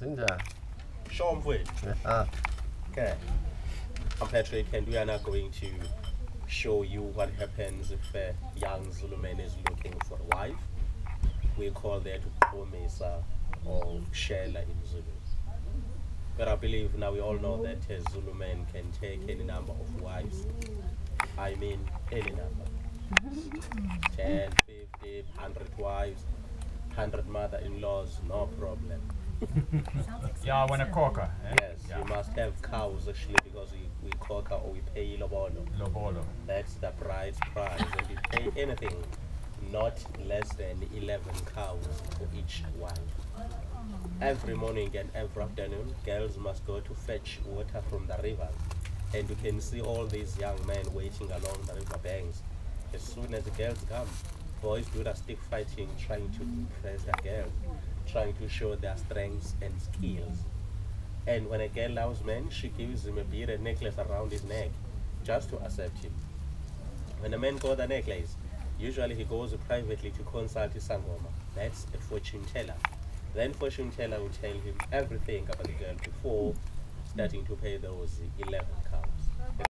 Sanibona. Yeah, sinjani? Show mfowethu. Ah, Okay. I'm Patrick and we are now going to show you what happens if a young Zulu man is looking for a wife. We call that Promesa or Shela in Zulu. But I believe now we all know that a Zulu man can take any number of wives. I mean any number. 10, 50, 100 wives, 100 mother-in-laws, no problem. Yeah, when a cocker. Eh? Yes, yeah. you must have cows actually because we, we coca or we pay lobolo. Lobolo. That's the bride's price. And you pay anything not less than 11 cows for each wife. Every morning and every afternoon, girls must go to fetch water from the river. And you can see all these young men waiting along the river banks. As soon as the girls come, boys do the stick fighting, trying to impress the girls, trying to show their strengths and skills. And when a girl loves men, she gives him a beaded necklace around his neck just to accept him. When a man got the necklace, usually he goes privately to consult his sangoma. That's a fortune teller. Then fortune teller will tell him everything about the girl before starting to pay those 11 cows.